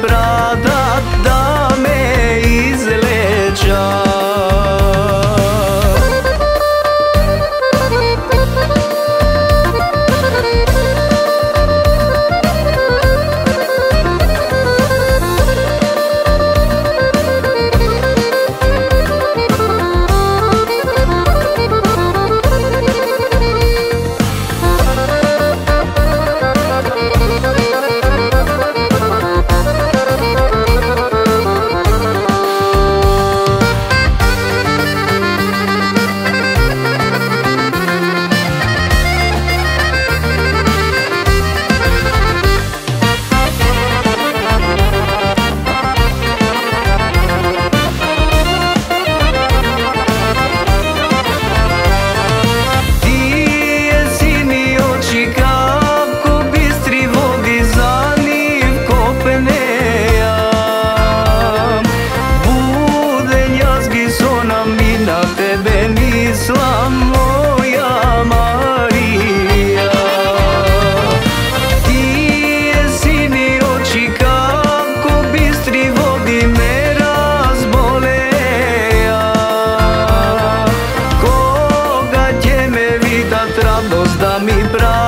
temprano. mi brazo.